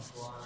Semua.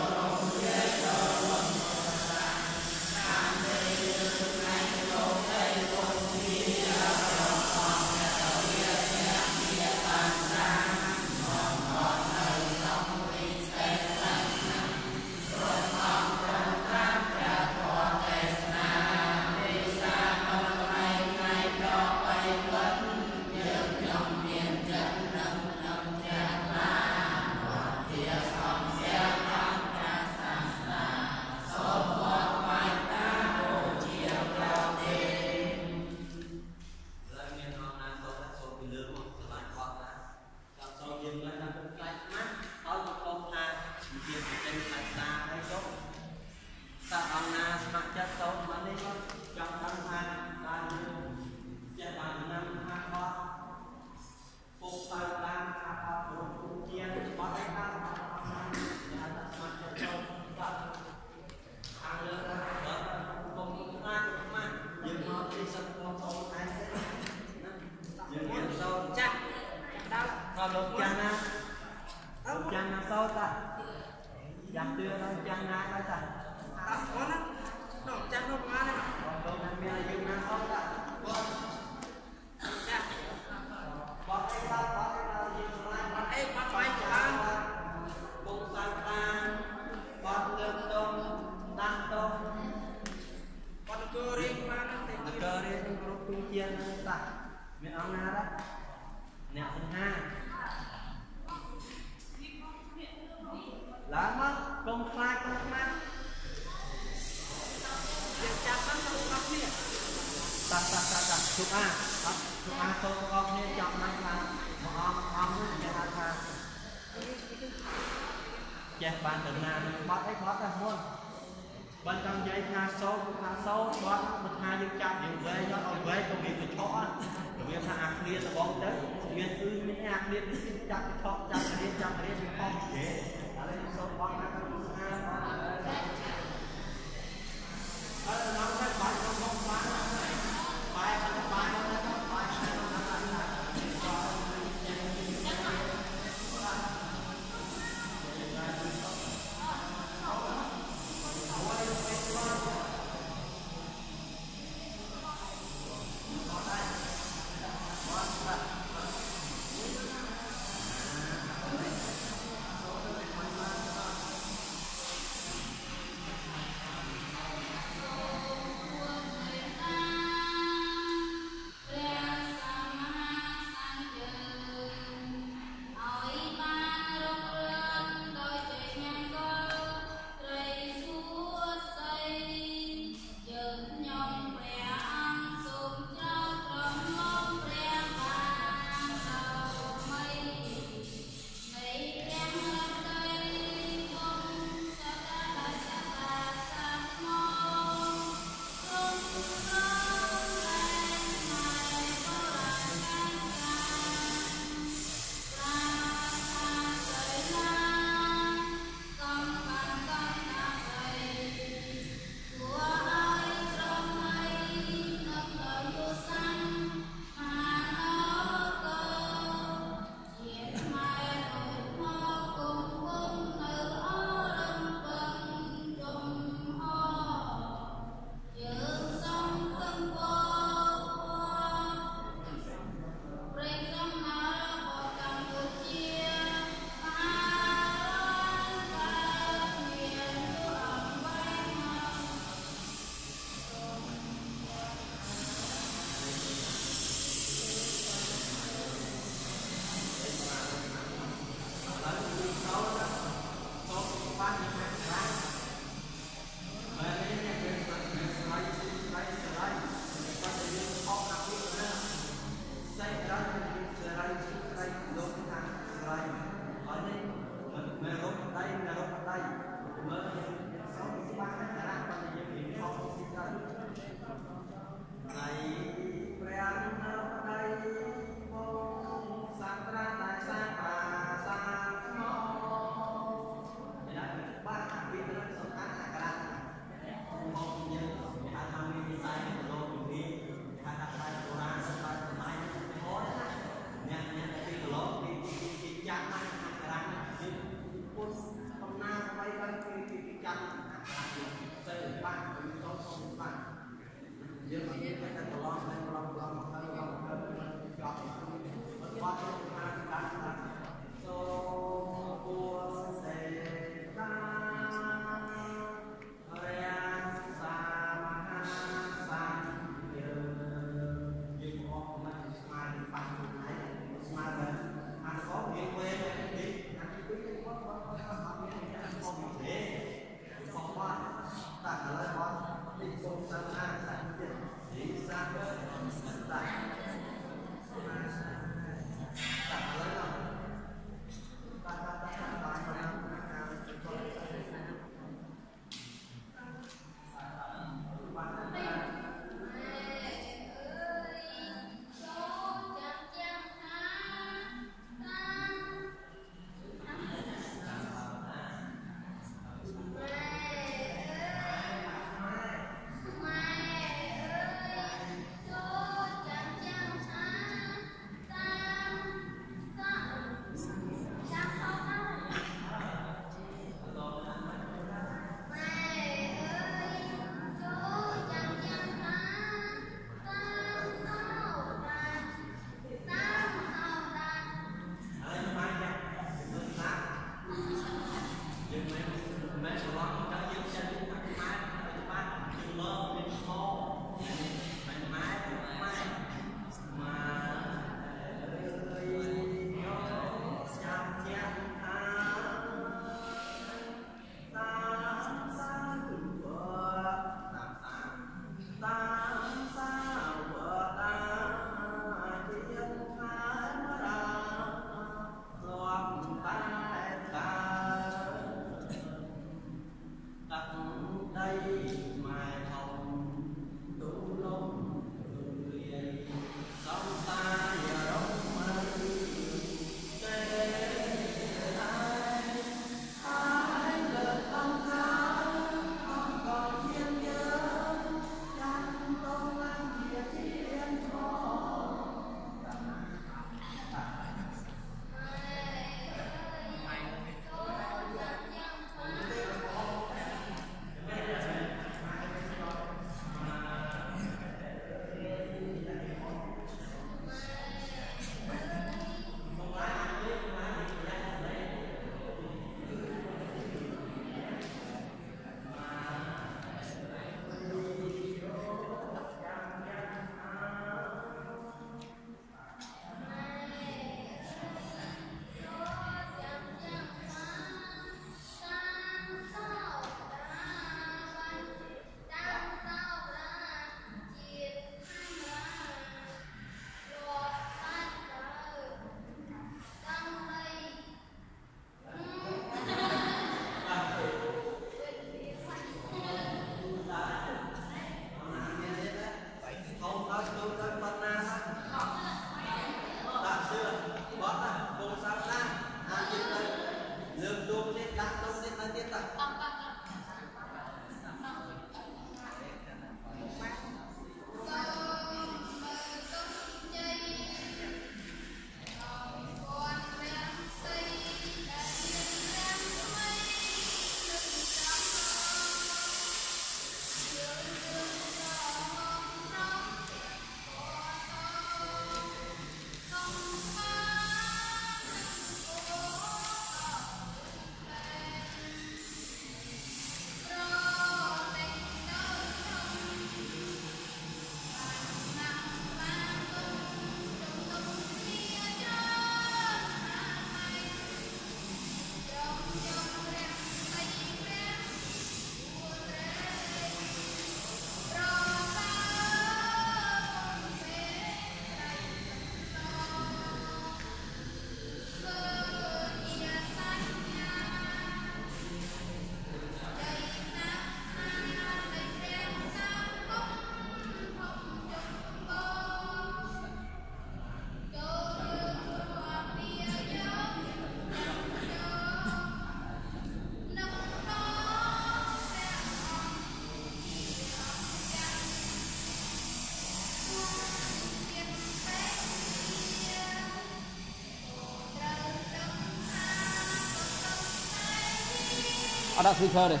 ada switcher deh.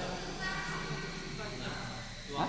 Hah?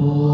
Oh.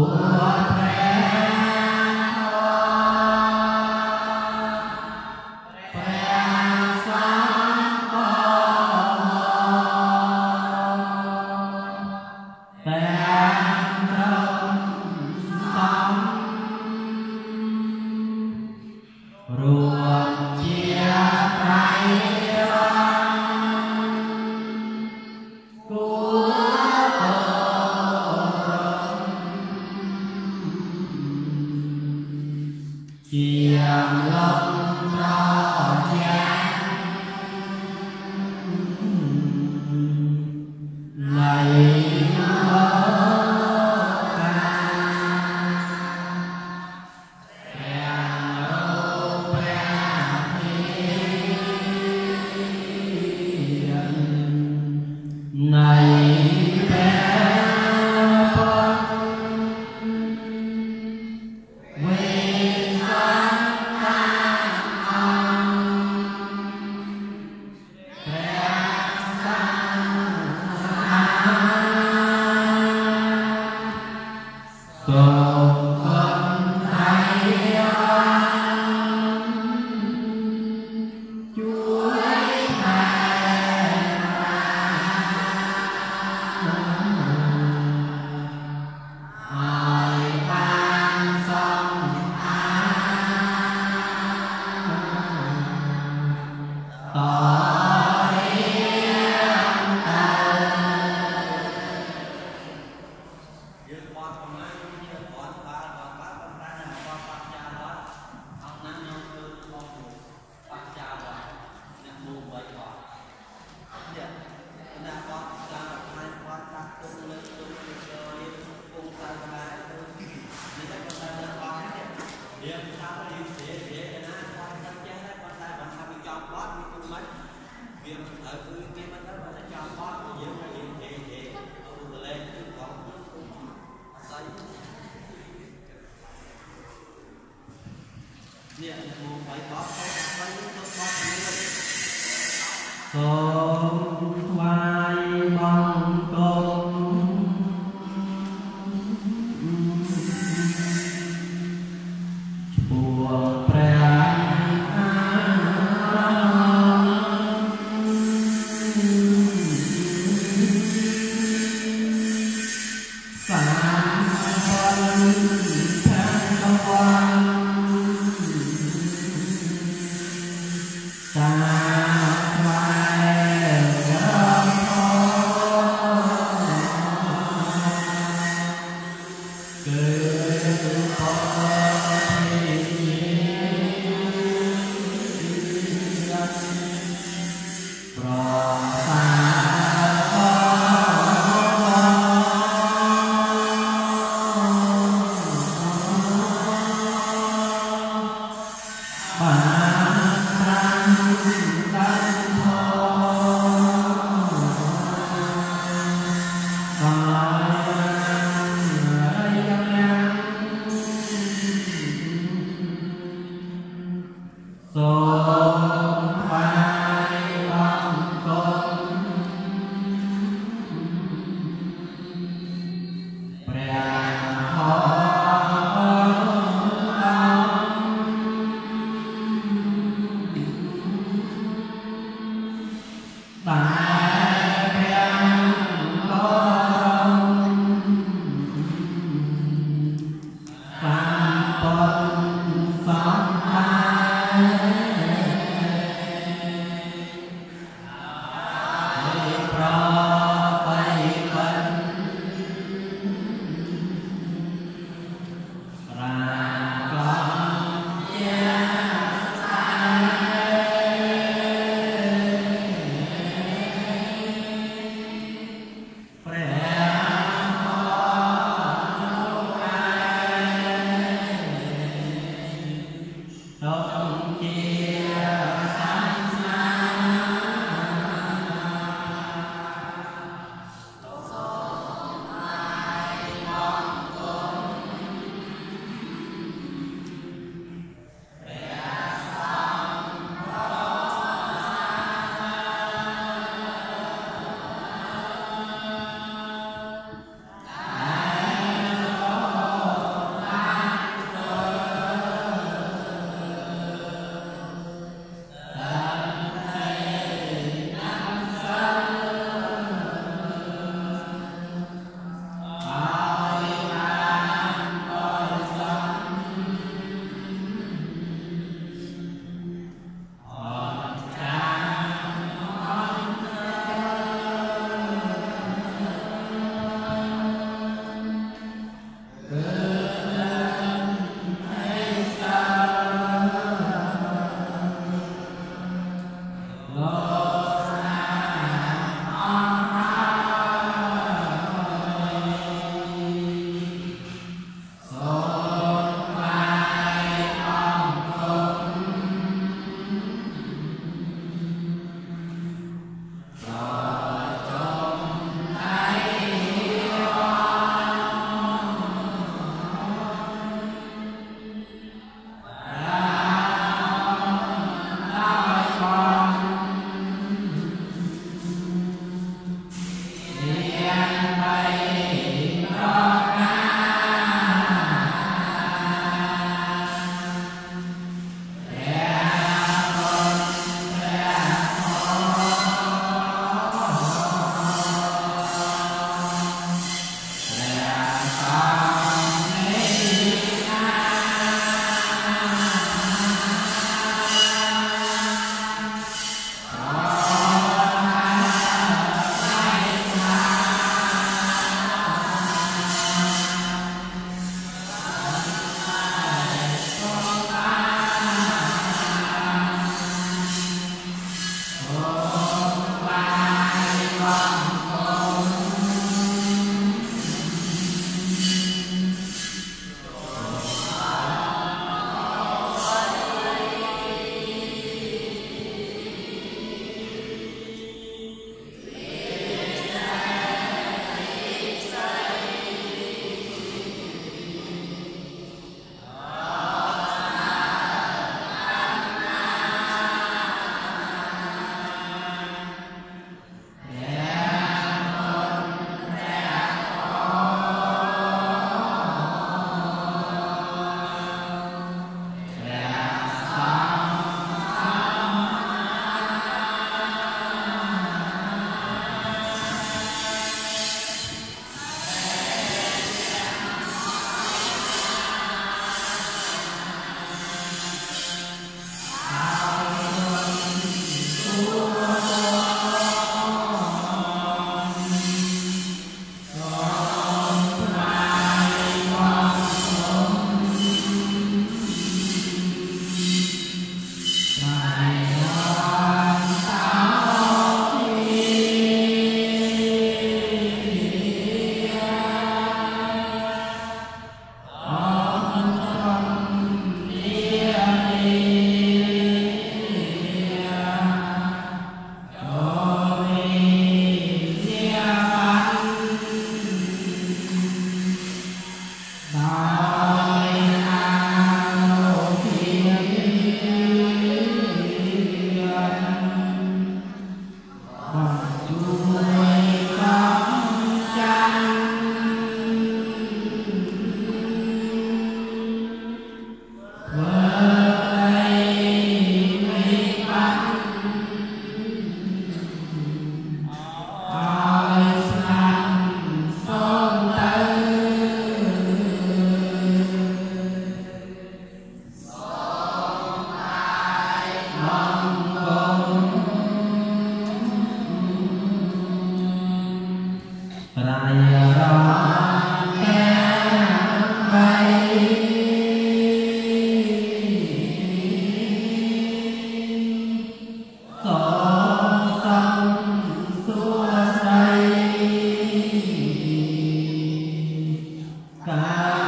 Ah.